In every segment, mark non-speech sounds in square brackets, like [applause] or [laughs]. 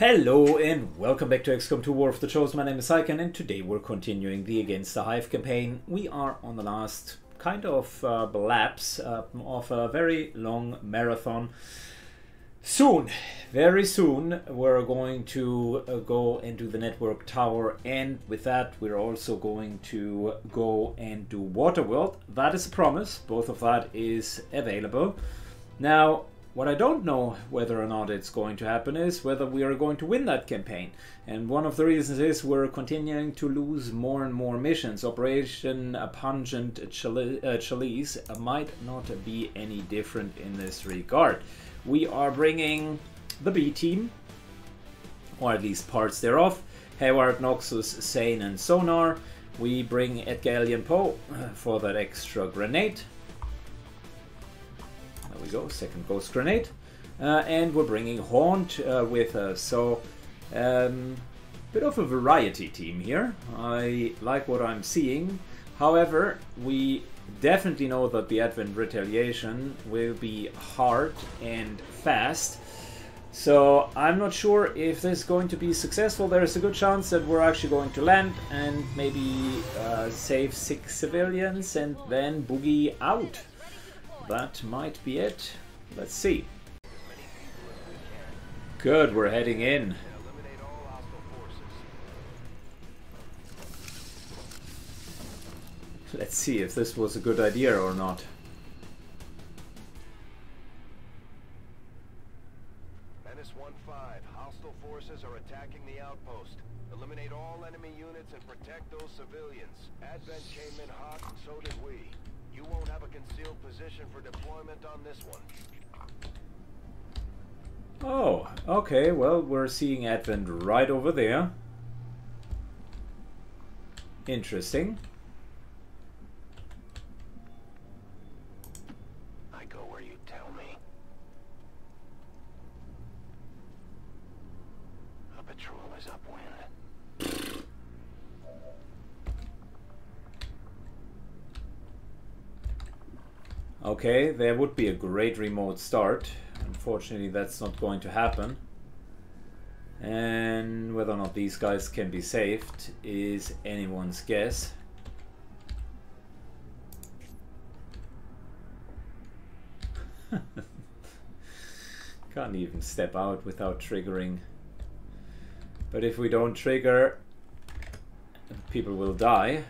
Hello and welcome back to XCOM 2 War of the Chosen. My name is Syken and today we're continuing the Against the Hive campaign. We are on the last kind of uh, lapse uh, of a very long marathon. Soon, very soon, we're going to uh, go into the network tower and with that we're also going to go and do Waterworld. That is a promise, both of that is available. Now, what I don't know whether or not it's going to happen is whether we are going to win that campaign. And one of the reasons is we're continuing to lose more and more missions. Operation Pungent Chalice uh, might not be any different in this regard. We are bringing the B team, or at least parts thereof. Hayward, Noxus, Sane, and Sonar. We bring Edgar Alien Poe for that extra grenade we go, second ghost grenade. Uh, and we're bringing Haunt uh, with us. So, um, bit of a variety team here. I like what I'm seeing. However, we definitely know that the Advent Retaliation will be hard and fast. So I'm not sure if this is going to be successful. There is a good chance that we're actually going to land and maybe uh, save six civilians and then boogie out that might be it. Let's see. Good, we're heading in. Let's see if this was a good idea or not. Menace 1-5, hostile forces are attacking the outpost. Eliminate all enemy units and protect those civilians. Advent came in hot, so did we. You won't have a concealed position for deployment on this one. Oh, okay, well, we're seeing Advent right over there. Interesting. I go where you tell me. A patrol is upwind. Okay, there would be a great remote start. Unfortunately, that's not going to happen. And whether or not these guys can be saved is anyone's guess. [laughs] Can't even step out without triggering. But if we don't trigger, people will die.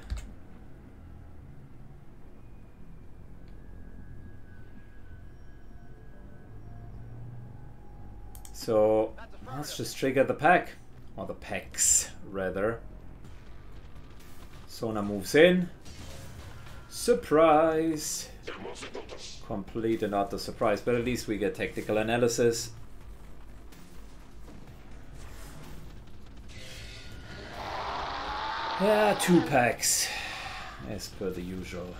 So let's just trigger the pack. Or the packs, rather. Sona moves in. Surprise! Complete and utter surprise, but at least we get tactical analysis. Yeah, two packs, as per the usual.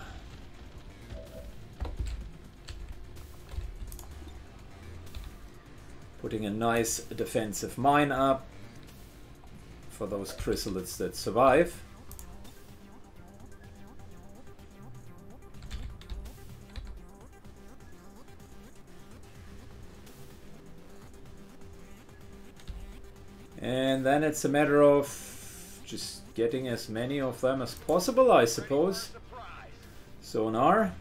Putting a nice defensive mine up for those chrysalids that survive. And then it's a matter of just getting as many of them as possible, I suppose. Sonar.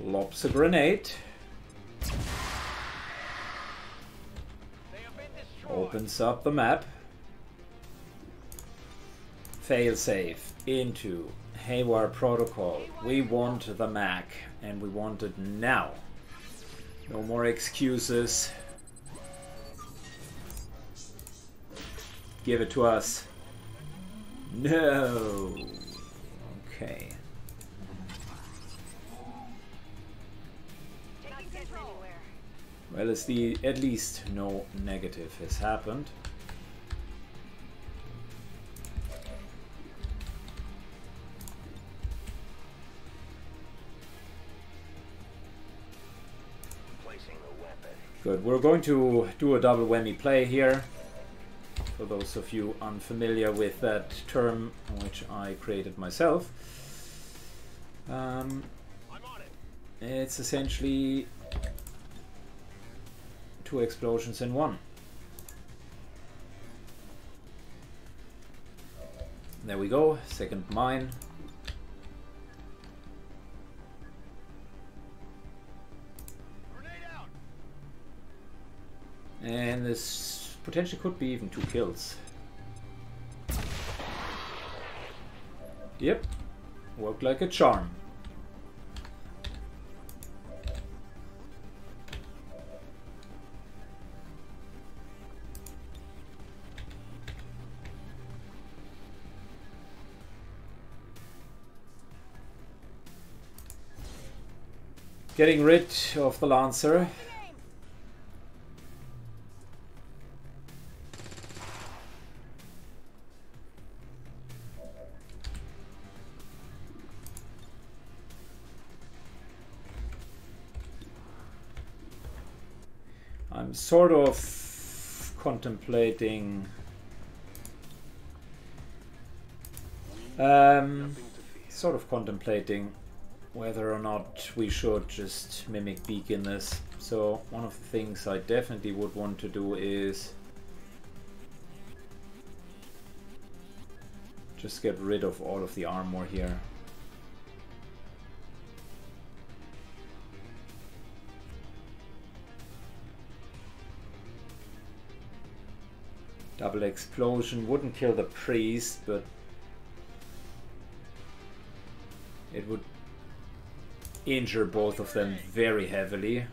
Lops a grenade. Opens up the map. Failsafe into Haywire Protocol. We want the Mac and we want it now. No more excuses. Give it to us. No. Okay. Well, it's the at least no negative has happened. Good. We're going to do a double whammy play here. For those of you unfamiliar with that term, which I created myself. Um, it's essentially two explosions in one. There we go, second mine. And this potentially could be even two kills. Yep, worked like a charm. Getting rid of the Lancer. I'm sort of contemplating um, sort of contemplating whether or not we should just mimic this. So one of the things I definitely would want to do is just get rid of all of the armor here. Double explosion wouldn't kill the priest, but it would injure both of them very heavily.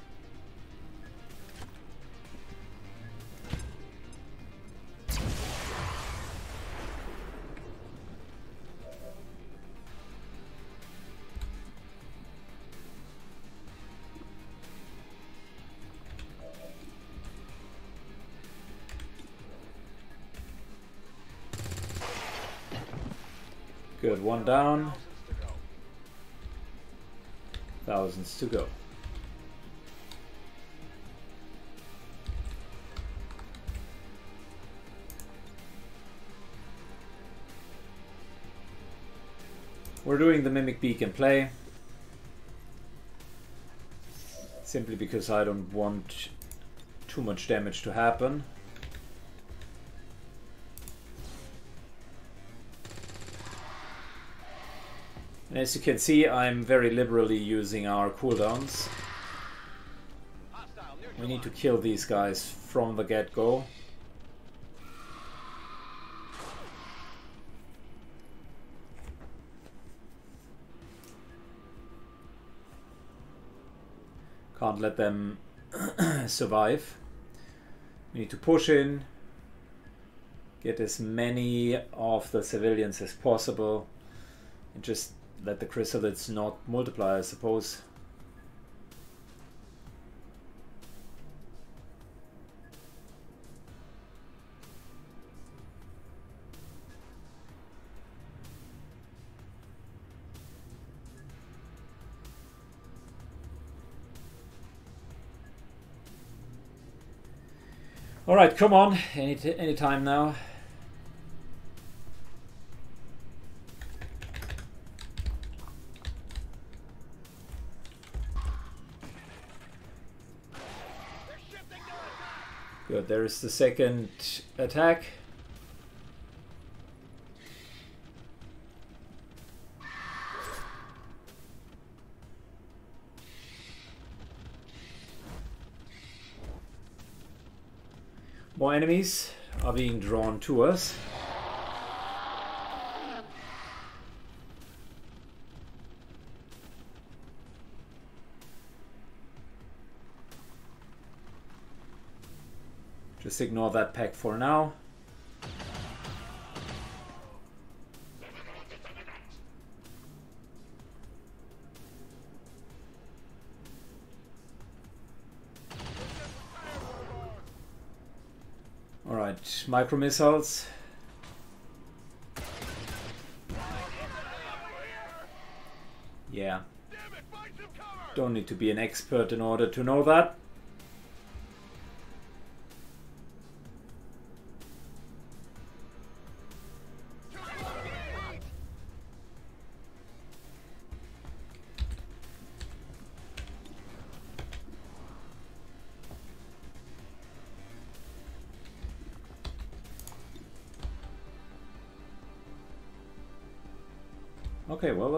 Good, one down. Thousands to go. We're doing the Mimic Beacon play. Simply because I don't want too much damage to happen. And as you can see, I'm very liberally using our cooldowns. We need to kill these guys from the get-go. Can't let them [clears throat] survive. We need to push in, get as many of the civilians as possible, and just let the chrysalids not multiply, I suppose. All right, come on, any, any time now. Good, there's the second attack. More enemies are being drawn to us. Just ignore that pack for now. Alright, micro missiles. Yeah. Don't need to be an expert in order to know that.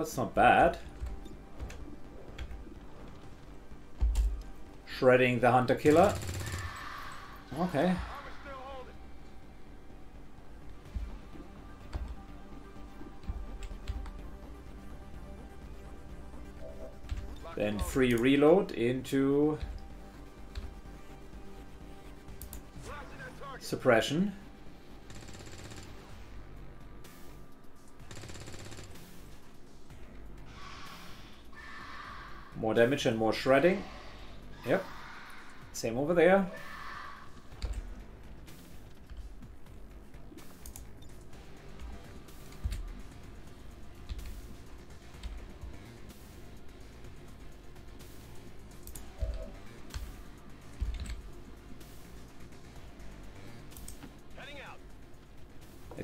That's not bad. Shredding the hunter killer. Okay. Then free reload into suppression. Damage and more shredding. Yep. Same over there.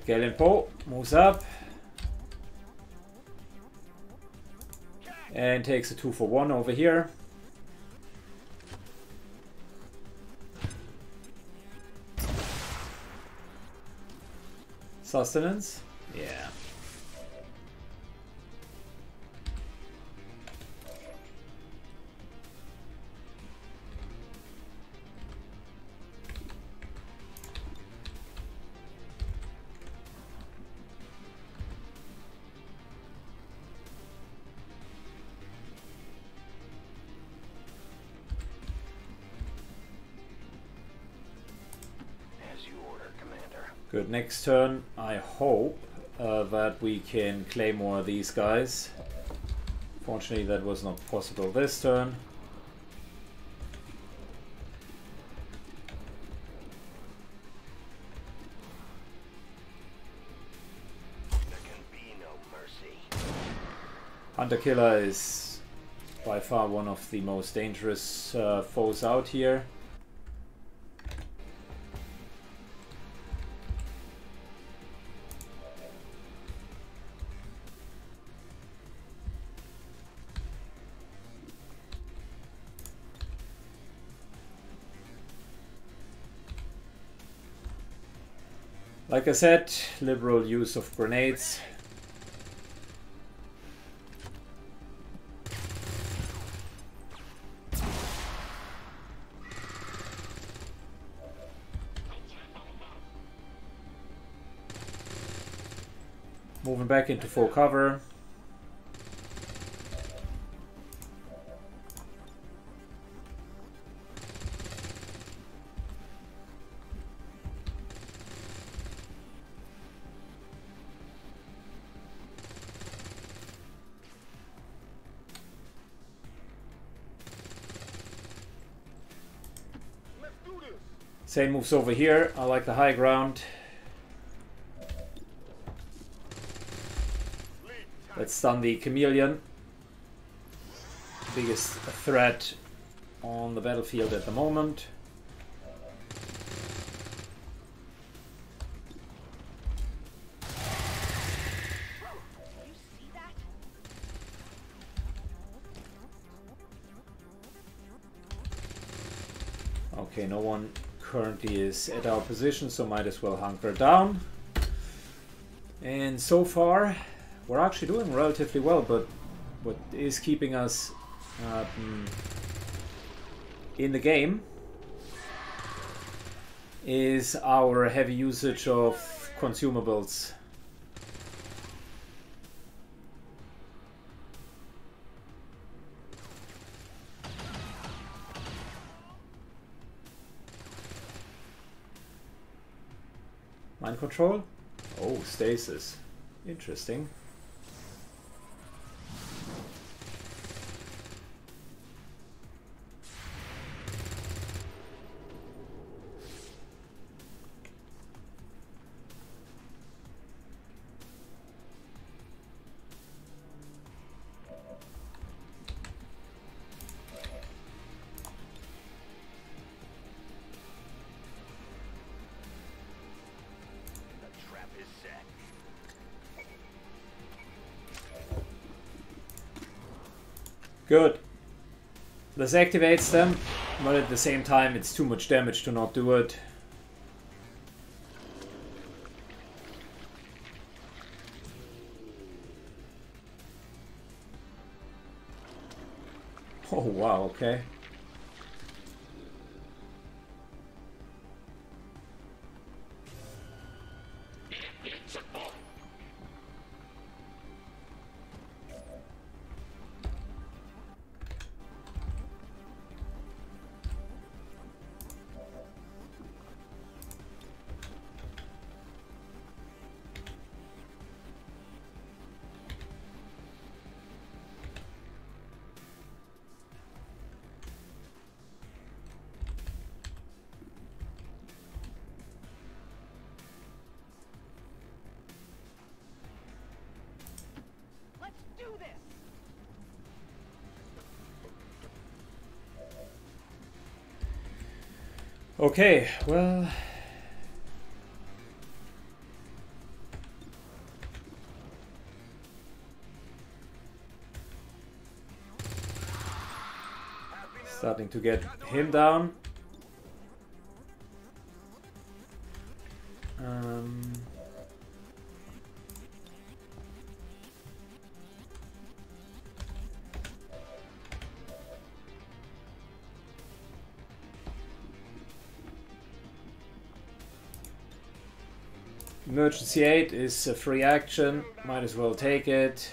Galen Poe moves up. And takes a 2 for 1 over here. Sustenance? Yeah. Next turn I hope uh, that we can claim more of these guys. Fortunately that was not possible this turn. Hunter Killer is by far one of the most dangerous uh, foes out here. Like I said, liberal use of grenades. Moving back into full cover. Same moves over here. I like the high ground. Let's stun the chameleon. Biggest threat on the battlefield at the moment. Is at our position, so might as well hunker down. And so far, we're actually doing relatively well, but what is keeping us um, in the game is our heavy usage of consumables. Mind control? Oh, stasis. Interesting. This activates them, but at the same time it's too much damage to not do it. Oh wow, okay. Okay, well. Starting to get him down. Aid is a free action. Might as well take it.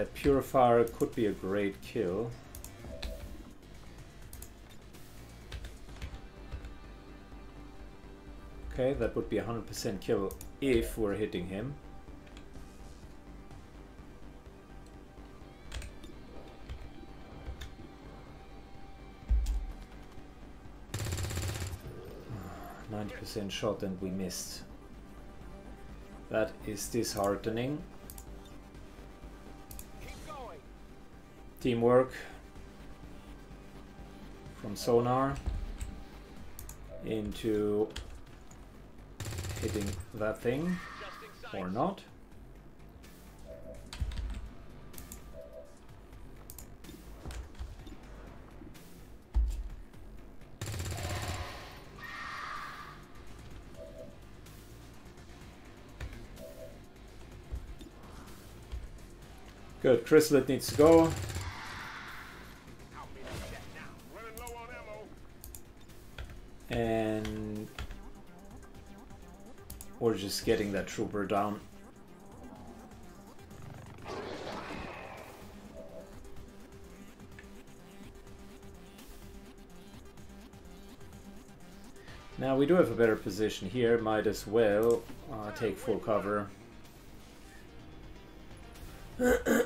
That purifier could be a great kill. Okay, that would be a 100% kill if we're hitting him. Ah, ninety percent shot and we missed. That is disheartening. Teamwork from sonar into hitting that thing or not. Good, Chrysalid needs to go. Getting that trooper down. Now we do have a better position here, might as well uh, take full cover. [clears throat]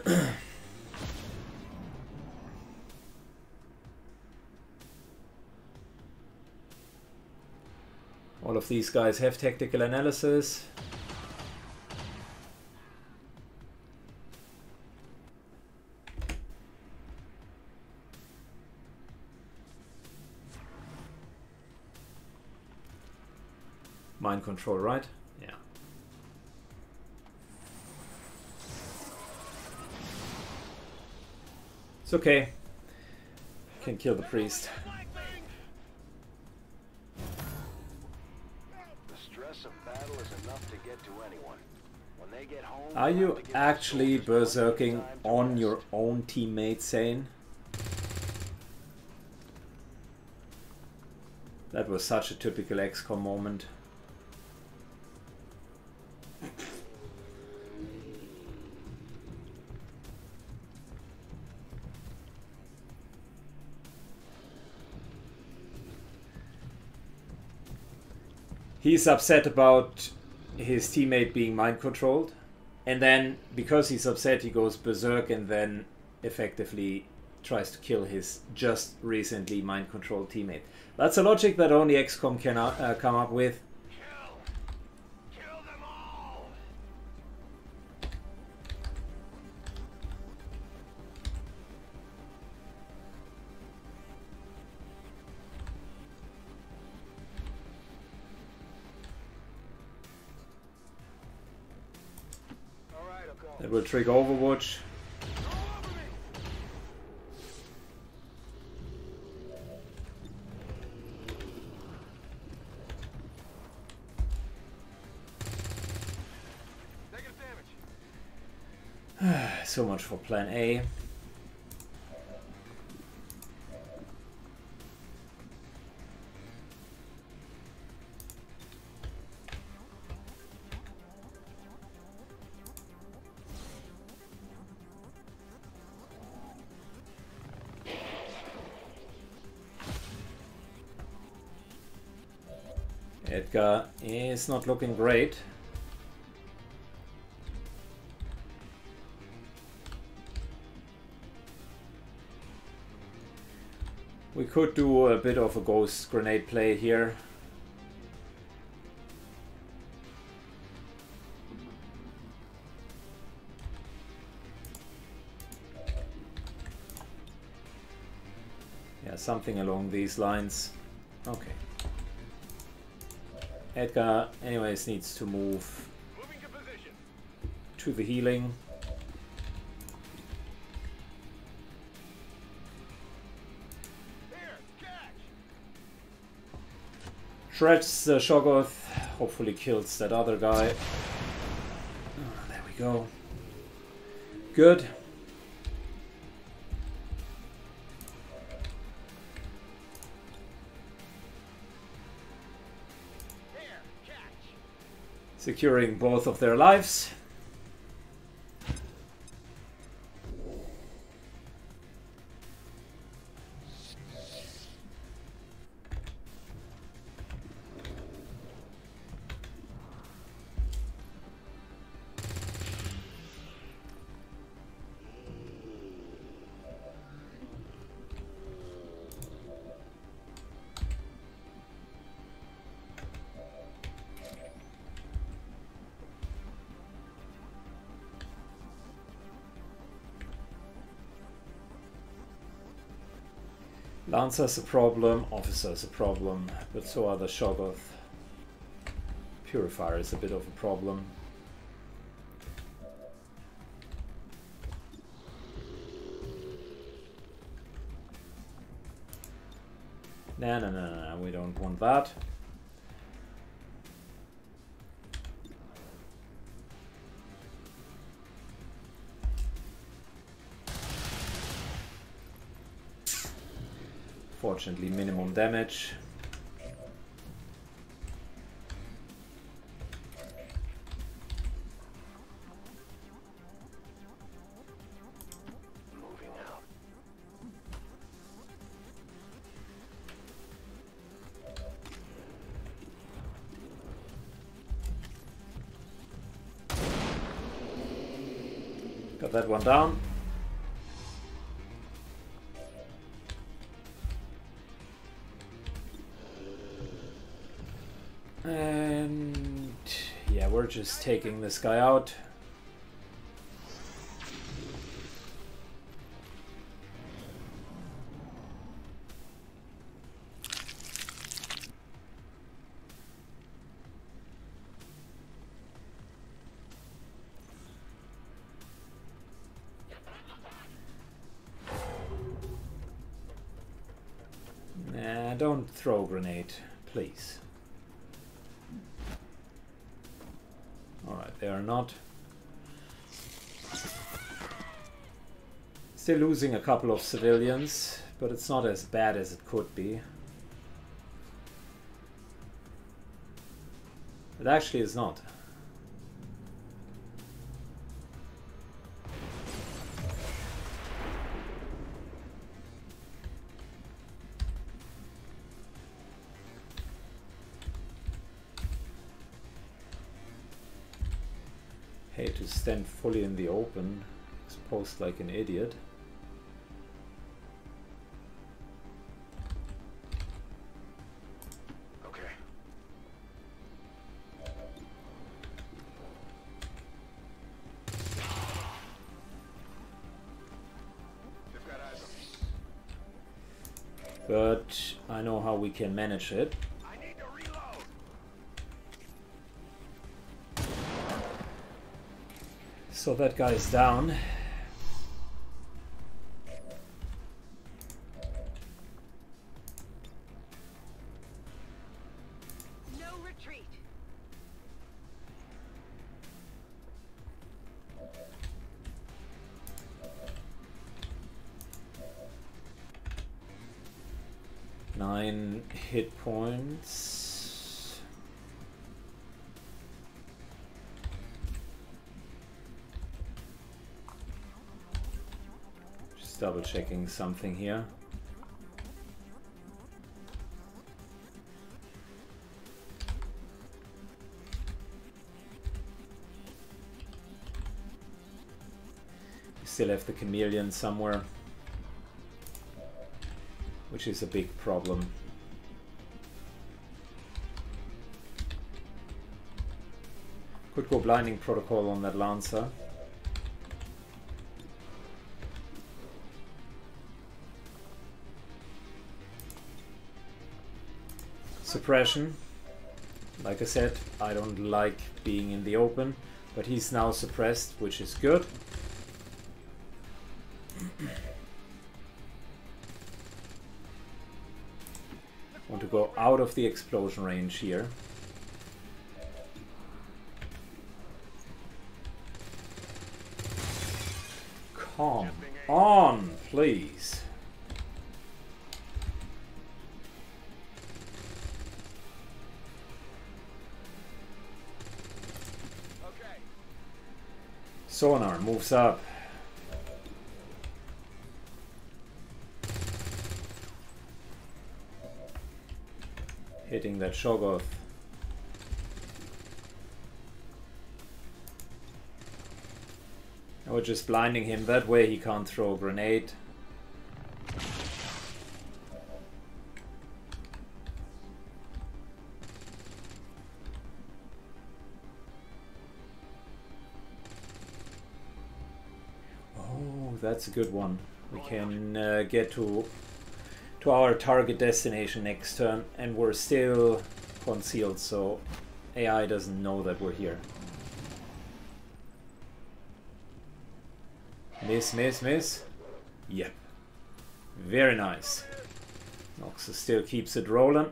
of these guys have tactical analysis. Mind control, right? Yeah. It's okay. Can kill the priest. Are you have to give the actually soldiers plenty of berserking on your own teammate, Sane? That was such a typical XCOM moment. He's upset about his teammate being mind controlled, and then because he's upset, he goes berserk and then effectively tries to kill his just recently mind controlled teammate. That's a logic that only XCOM can uh, come up with. Trigger Overwatch. [sighs] So much for plan A. Edgar is not looking great. We could do a bit of a ghost grenade play here. Yeah, something along these lines. Okay. Edgar, anyways, needs to move to to the healing. Shreds the Shoggoth, hopefully kills that other guy. Ah, there we go. Good. Securing both of their lives. Lancer's a problem, Officer's a problem, but so are the Shoggoth. Purifier is a bit of a problem. No, no, no, no, we don't want that. Fortunately, minimum damage. Got that one down. Just taking this guy out. Nah, don't throw a grenade, please. They are not. Still losing a couple of civilians, but it's not as bad as it could be. It actually is not. To stand fully in the open, exposed like an idiot. Okay. They've got eyes on me. But I know how we can manage it. So that guy is down. Checking something here. We still have the chameleon somewhere which is a big problem. Could go blinding protocol on that Lancer. Suppression. Like I said, I don't like being in the open, but he's now suppressed, which is good. Want to go out of the explosion range here. Come on, please. Up. Hitting that Shoggoth. Or just blinding him. That way he can't throw a grenade. That's a good one. We can uh, get to to our target destination next turn, and we're still concealed, so AI doesn't know that we're here. Miss, miss, miss. Yep. Very nice. Noxus still keeps it rolling.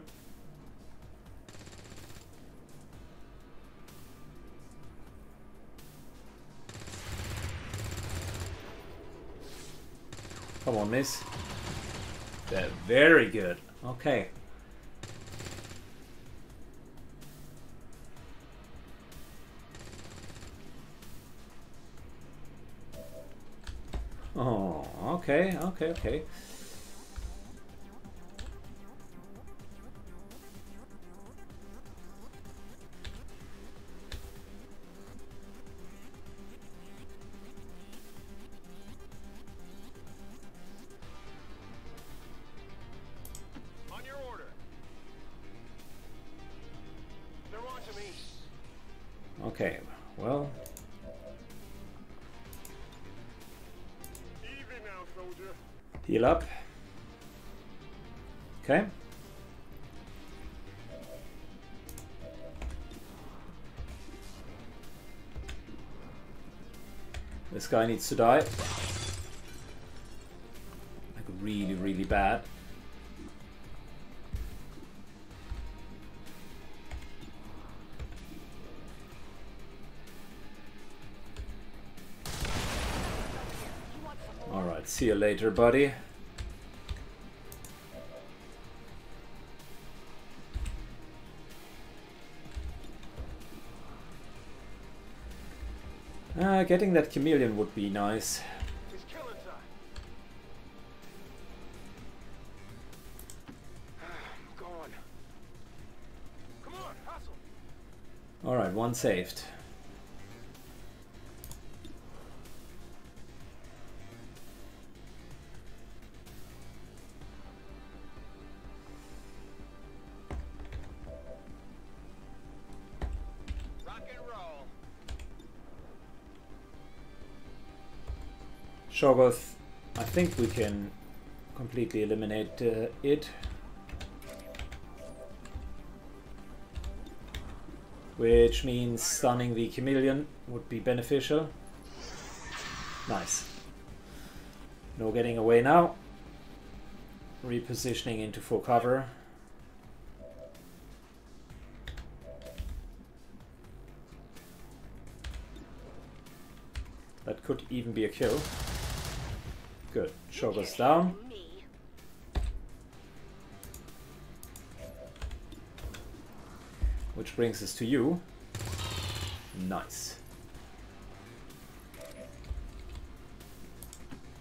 Miss. That very good. Okay. Oh, okay, okay, okay. Guy needs to die. Like really, really bad. Alright, see you later, buddy. Getting that chameleon would be nice. It's killing time. [sighs] I'm going. Come on, hustle. Alright, one saved. Shoggoth, I think we can completely eliminate uh, it. Which means stunning the chameleon would be beneficial. Nice. No getting away now. Repositioning into full cover. That could even be a kill. Good. Shoggoth's down. Which brings us to you. Nice.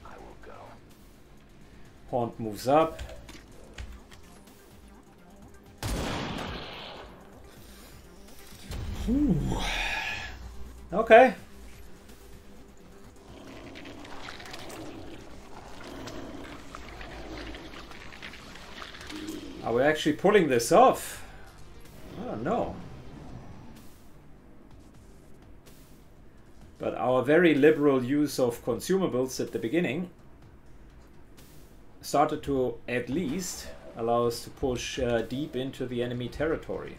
I will go. Haunt moves up. Ooh. Okay. Are we actually pulling this off? I don't know. But our very liberal use of consumables at the beginning started to at least allow us to push uh, deep into the enemy territory.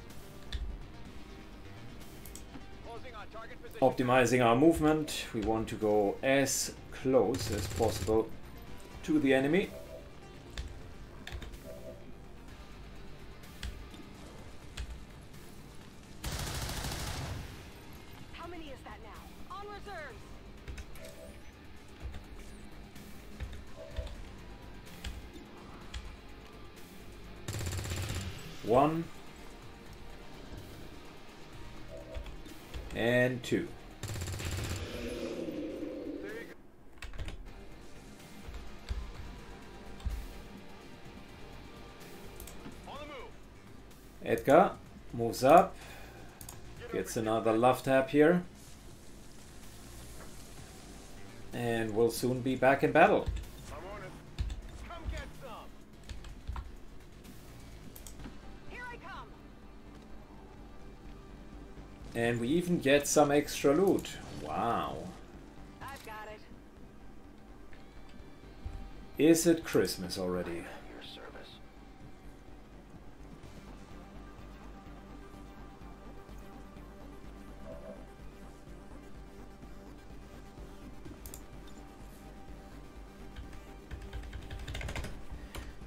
Optimizing our movement, we want to go as close as possible to the enemy. One. And two. Edgar moves up, gets another love tap here. And we'll soon be back in battle. And we even get some extra loot. Wow. I've got it. Is it Christmas already? Your service.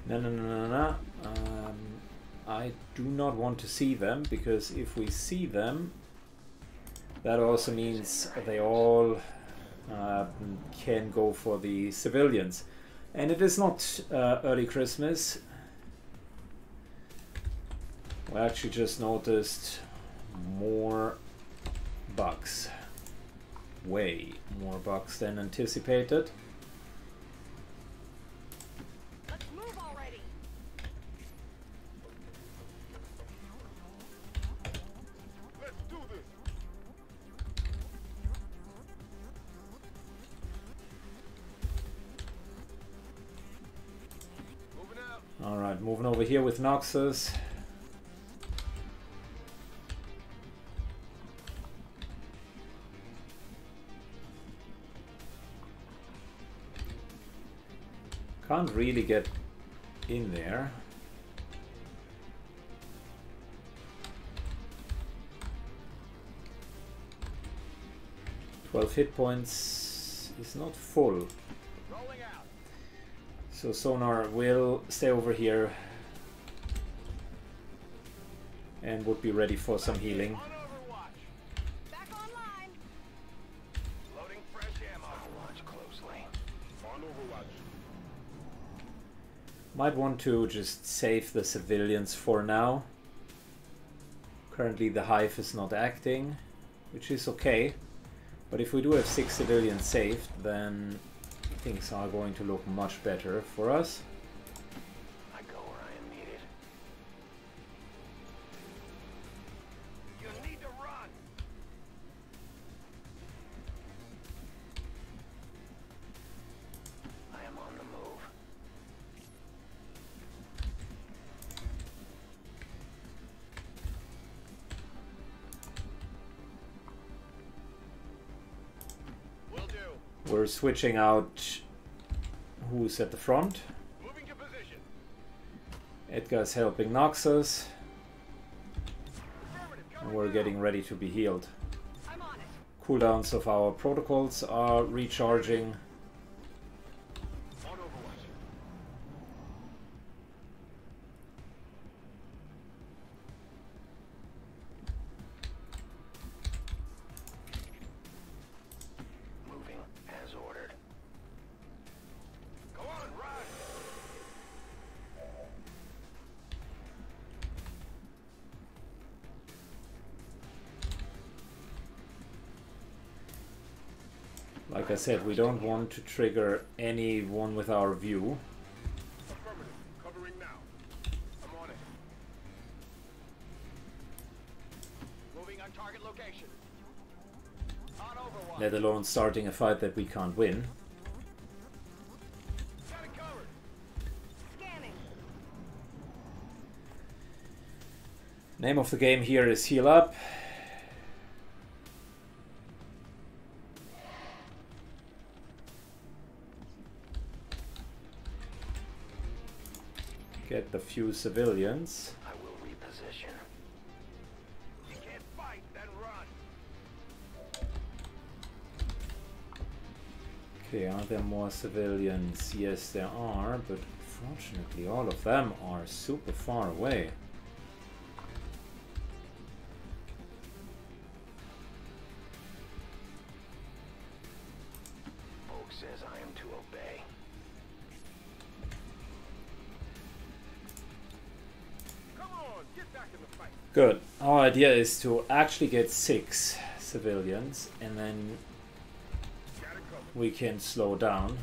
No, no, no, no, no. Um, I do not want to see them because if we see them, that also means they all uh, can go for the civilians. And it is not uh, early Christmas. We actually just noticed more bugs. Way more bugs than anticipated. Alright, moving over here with Noxus. Can't really get in there. Twelve hit points is not full. Rolling out. So Sonar will stay over here and would be ready for some healing. On Overwatch. Back online. Loading fresh ammo. Watch closely. On Overwatch. Might want to just save the civilians for now. Currently the hive is not acting, which is okay. But if we do have six civilians saved, then things are going to look much better for us. We're switching out who's at the front. Edgar's helping Noxus. And we're getting ready to be healed. I'm on it. Cooldowns of our protocols are recharging. Like I said, we don't want to trigger anyone with our view. Covering now. I'm on it. Moving on target location. On Let alone starting a fight that we can't win. Got it covered. Scanning. Name of the game here is Heal Up. Few civilians. I will reposition. You can't fight, then run. Okay, are there more civilians? Yes, there are, but fortunately all of them are super far away. Idea is to actually get six civilians and then we can slow down.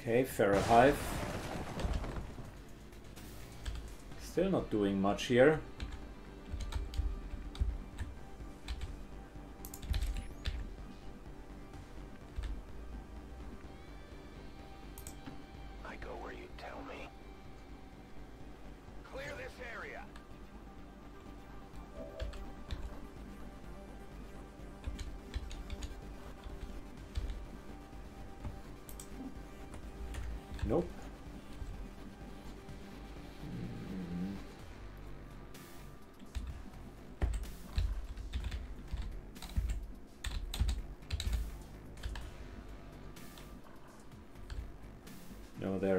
Okay, I'm on Still not doing much here.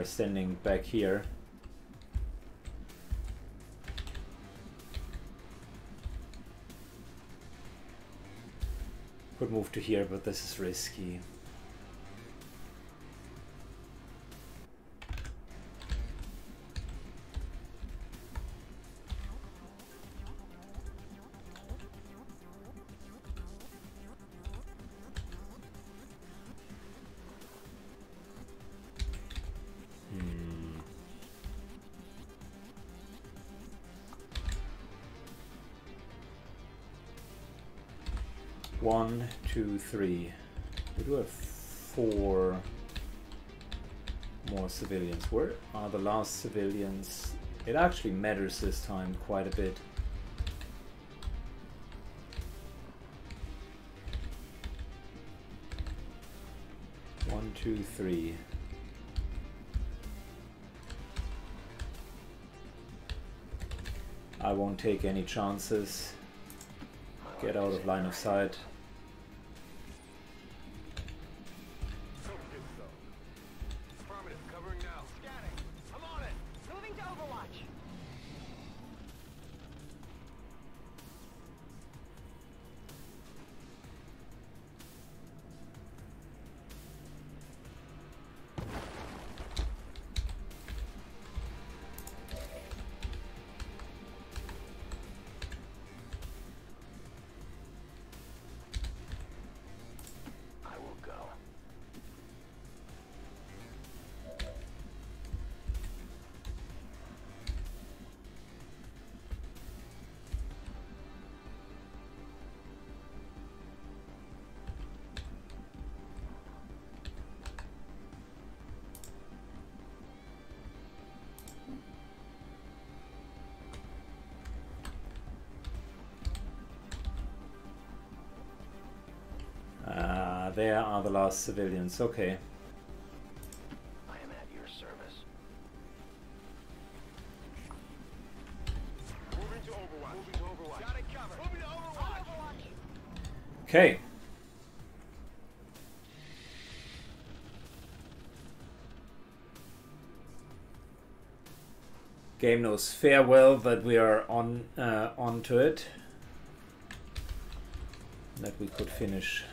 Standing back here. Could move to here, but this is risky. Three. We do have four more civilians. Where are the last civilians? It actually matters this time quite a bit. One, two, three. I won't take any chances. Get out of line of sight. Are the last civilians. Okay. I am at your service. Moving to Overwatch. Moving to Overwatch. Got it covered. Moving to Overwatch. Overwatch. Okay. Game knows fair well that we are on uh, onto it. That we could finish.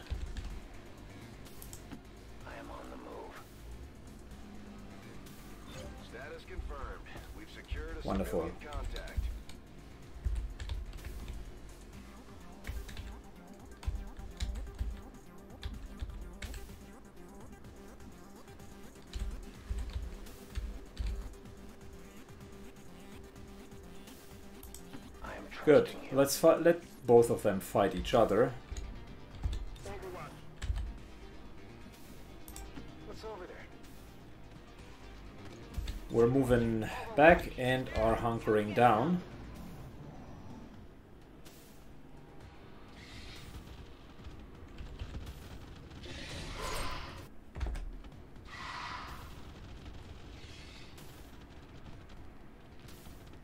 Wonderful. Good. Let's fight. Let both of them fight each other. We're moving back and are hunkering down.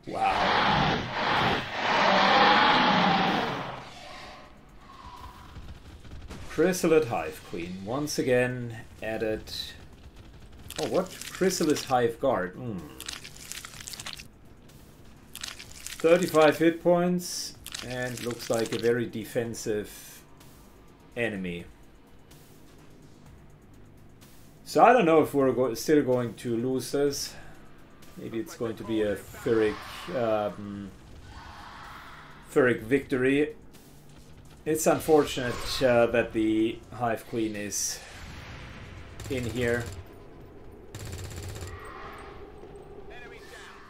Wow. Chrysalid Hive Queen once again added Oh, what? Chrysalid Hive Guard. Hmm. 35 hit points and looks like a very defensive enemy. So I don't know if we're go still going to lose this. Maybe it's going to be a Pyrrhic, um, victory. It's unfortunate uh, that the Hive Queen is in here. Enemies down.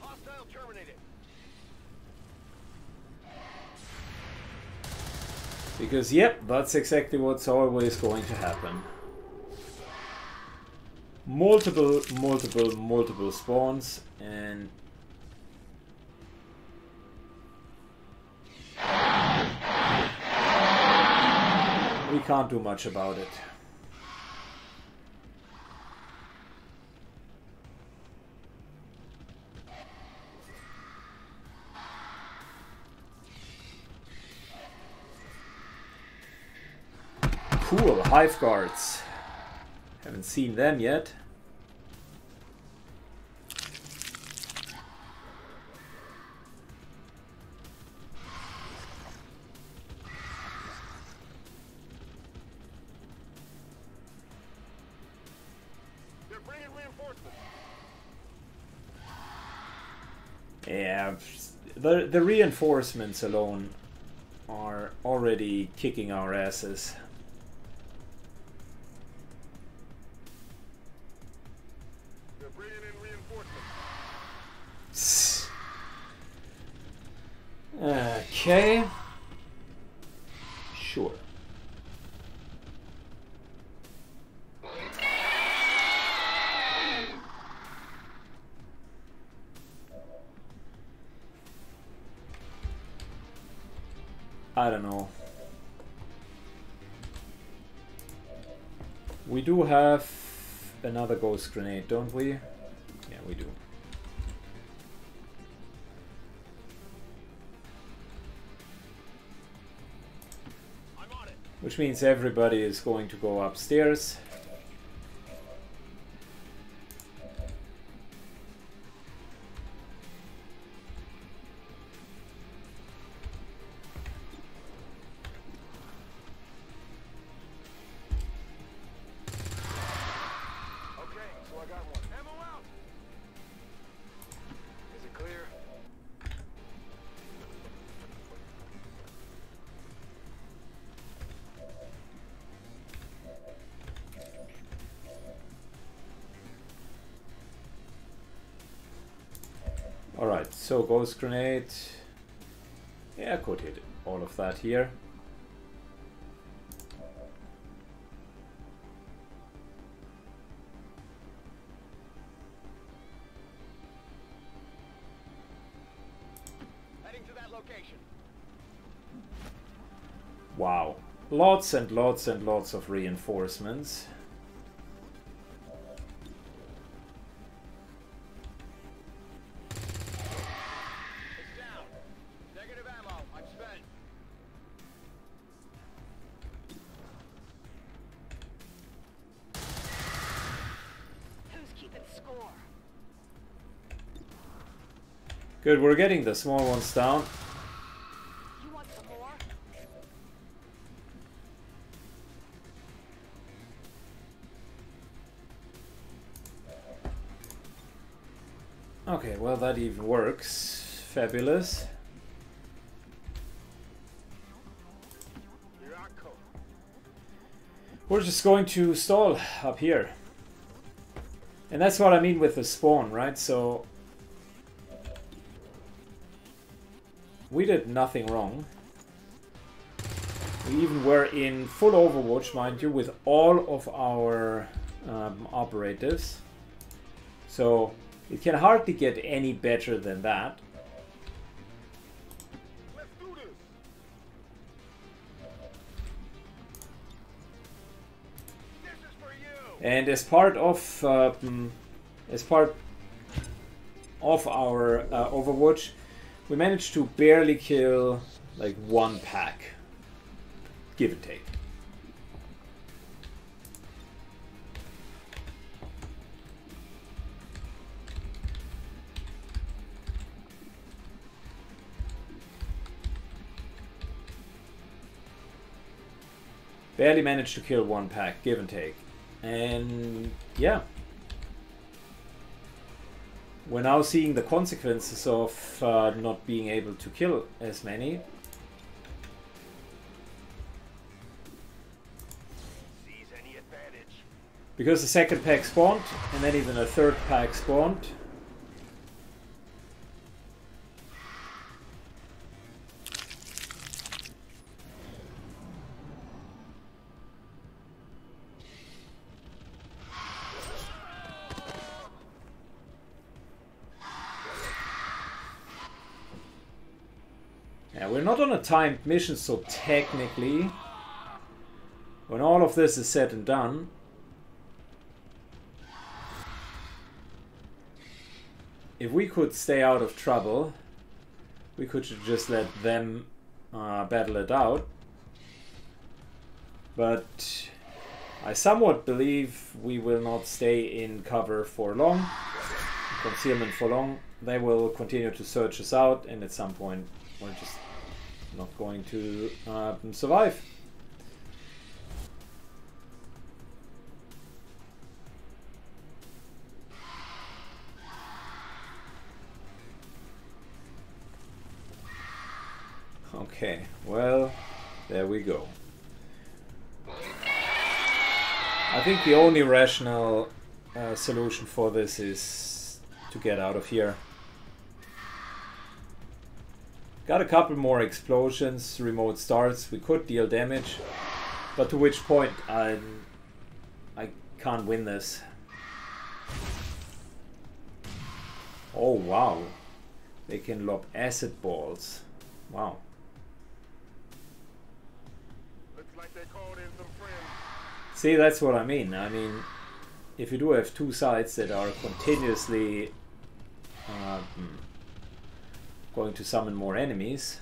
Hostile terminated. Because, yep, that's exactly what's always going to happen. Multiple, multiple, multiple spawns, and... We can't do much about it. Cool, hive guards. Haven't seen them yet. They're bringing reinforcements. Yeah, the the reinforcements alone are already kicking our asses. Ghost grenade, don't we? Yeah, we do. I'm on it. Which means everybody is going to go upstairs. Ghost grenade. Yeah, I could hit all of that here. Heading to that location. Wow. Lots and lots and lots of reinforcements. Good, we're getting the small ones down. Okay, well that even works. Fabulous. We're just going to stall up here. And that's what I mean with the spawn, right? So... We did nothing wrong. We even were in full Overwatch, mind you, with all of our um, operatives. So it can hardly get any better than that. And as part of mm, as part of our uh, Overwatch, we managed to barely kill like one pack, give and take. Barely managed to kill one pack, give and take. And yeah. We're now seeing the consequences of uh, not being able to kill as many. Because the second pack spawned, and then even a third pack spawned. Timed mission, so technically, when all of this is said and done, if we could stay out of trouble, we could just let them uh, battle it out. But I somewhat believe we will not stay in cover for long, concealment for long. They will continue to search us out, and at some point, we're just not going to uh, survive. Okay, well, there we go. I think the only rational uh, solution for this is to get out of here. Got a couple more explosions, remote starts, we could deal damage, but to which point I I can't win this. Oh wow, they can lob acid balls. Wow. Like they called in some friends. See, that's what I mean. I mean, if you do have two sides that are continuously um, going to summon more enemies,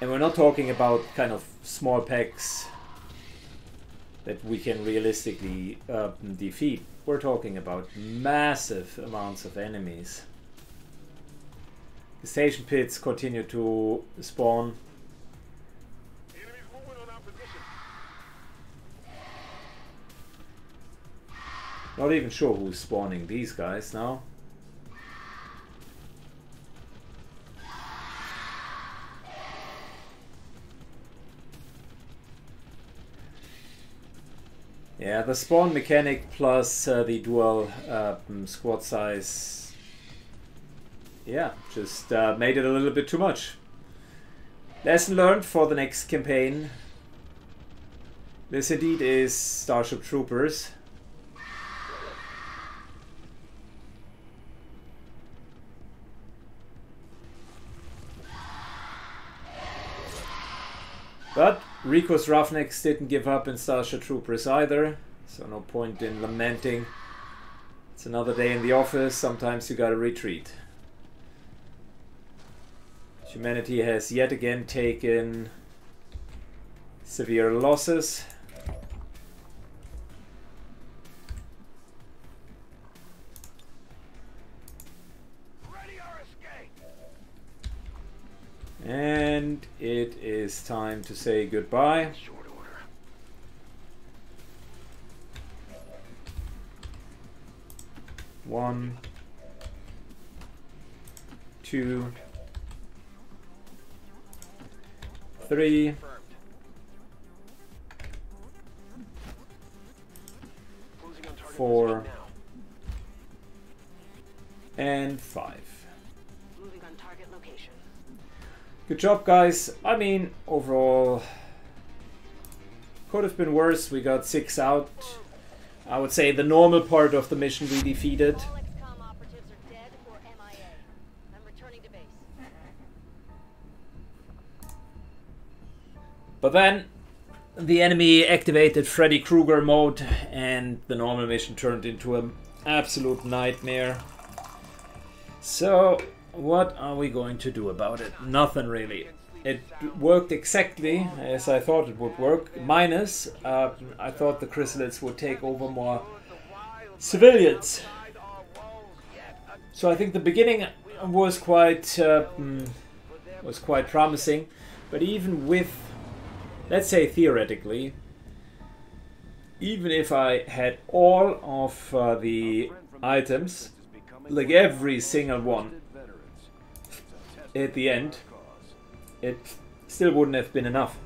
and we're not talking about kind of small packs that we can realistically uh, defeat. We're talking about massive amounts of enemies. The station pits continue to spawn. Not even sure who's spawning these guys now. Yeah, the spawn mechanic plus uh, the dual uh, squad size. Yeah, just uh, made it a little bit too much. Lesson learned for the next campaign. This indeed is Starship Troopers. But Rico's Roughnecks didn't give up in Starship Troopers either, so no point in lamenting. It's another day in the office, sometimes you gotta retreat. Humanity has yet again taken severe losses. And it is time to say goodbye. Short order. One, two, three, Four. and five. Good job, guys. I mean, overall, could have been worse. We got six out. I would say the normal part of the mission we defeated. But then the enemy activated Freddy Krueger mode, and the normal mission turned into an absolute nightmare. So, what are we going to do about it? Nothing really. It worked exactly as I thought it would work, minus uh, I thought the chrysalids would take over more civilians. So I think the beginning was quite uh, mm, was quite promising, but even with let's say theoretically, even if I had all of uh, the items, like every single one, at the end, it still wouldn't have been enough.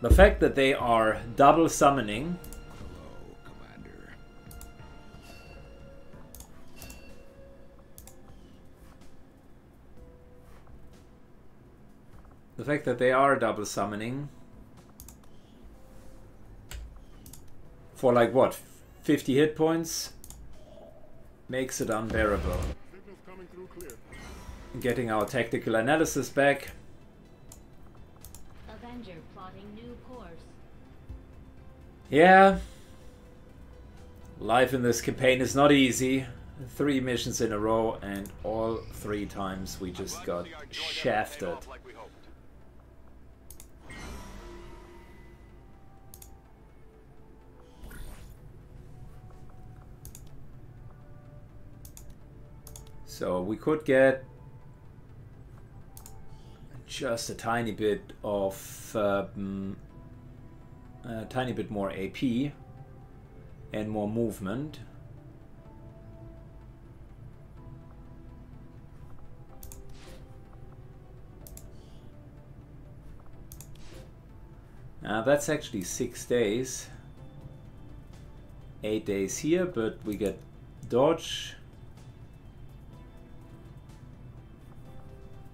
The fact that they are double summoning the fact that they are double summoning for like what 50 hit points makes it unbearable. Signals coming through clear. getting our tactical analysis back. Avenger plotting new course. yeah. Life in this campaign is not easy. Three missions in a row and all three times we just got shafted. Like So we could get just a tiny bit of um, a tiny bit more AP and more movement. Now that's actually six days. Eight days here, but we get dodge.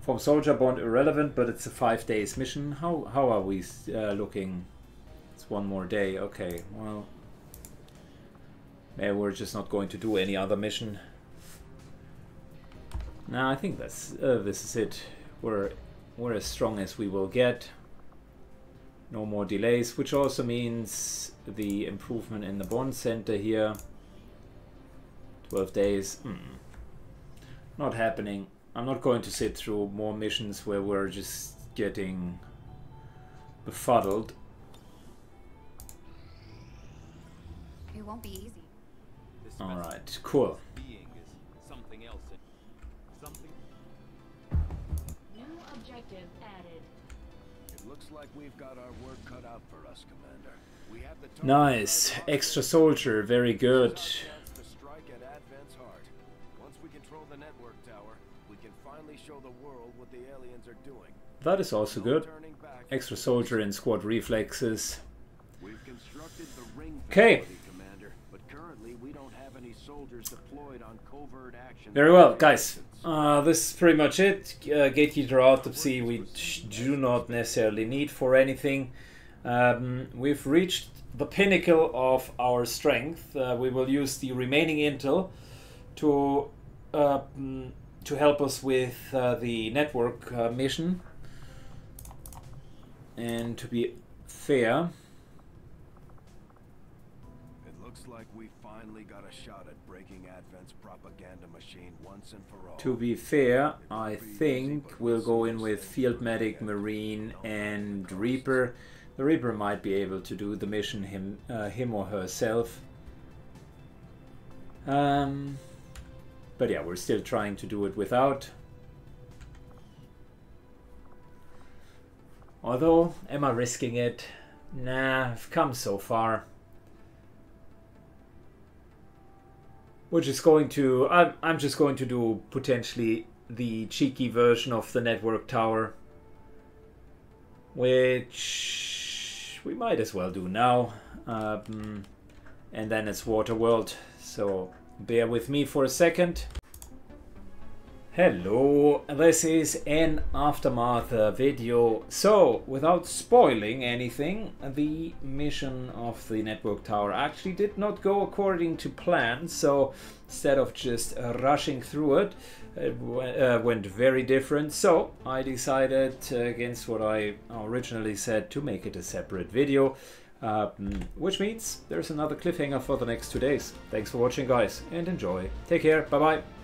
From Soldier Bond irrelevant, but it's a five days mission. How how are we uh, looking? It's one more day. Okay, well, maybe we're just not going to do any other mission. No, I think that's uh, this is it. We're we're as strong as we will get. No more delays, which also means the improvement in the Bond Center here. 12 days. Hmm. Not happening. I'm not going to sit through more missions where we're just getting befuddled. It won't be easy. Alright, cool. being is something else. Something New objective added. It looks like we've got our work cut out for us, Commander. We have the Nice. Extra soldier, very good. That is also good. Extra soldier and squad reflexes. We've constructed the ring 'Kay. facility, Commander, but currently we don't have any soldiers deployed on covert actions. Very well, guys. Uh, this is pretty much it. Uh, Gatekeeper Autopsy we do not necessarily need for anything. Um, we've reached the pinnacle of our strength. Uh, we will use the remaining intel to uh, mm, to help us with uh, the network uh, mission. And to be fair, It looks like we finally got a shot at breaking Advent's propaganda machine once and for all. to be fair, I think we'll go in with Field Medic, Marine, and Reaper. The Reaper might be able to do the mission him, uh, him or herself. Um, but yeah, we're still trying to do it without. Although, am I risking it? Nah, I've come so far. We're just going to. I'm, I'm just going to do potentially the cheeky version of the network tower. Which we might as well do now. Um, and then it's Waterworld. So bear with me for a second. Hello, this is an aftermath video. So, without spoiling anything, the mission of the network tower actually did not go according to plan. So, instead of just rushing through it, it uh, went very different. So, I decided, uh, against what I originally said, to make it a separate video. Um, which means there's another cliffhanger for the next two days. Thanks for watching, guys, and enjoy. Take care. Bye bye.